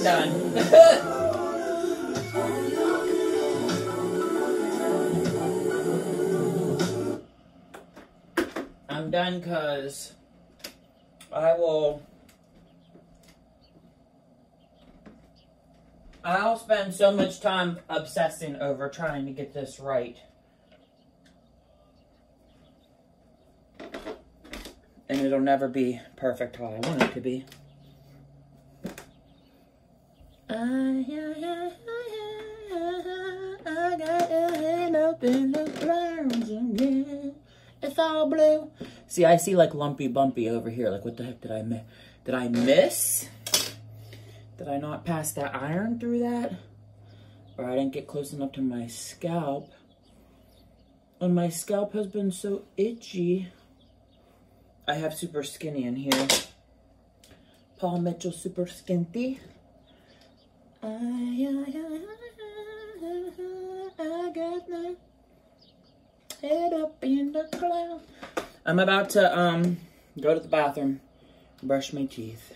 I'm done. I'm done because I will. I'll spend so much time obsessing over trying to get this right. And it'll never be perfect how I want it to be. I, got your head up in the clouds again. It's all blue. See, I see like lumpy bumpy over here. Like, what the heck did I miss? Did I miss? Did I not pass that iron through that? Or I didn't get close enough to my scalp. And my scalp has been so itchy. I have super skinny in here. Paul Mitchell super skinny. I, got my head up in the cloud. I'm about to um go to the bathroom, brush my teeth.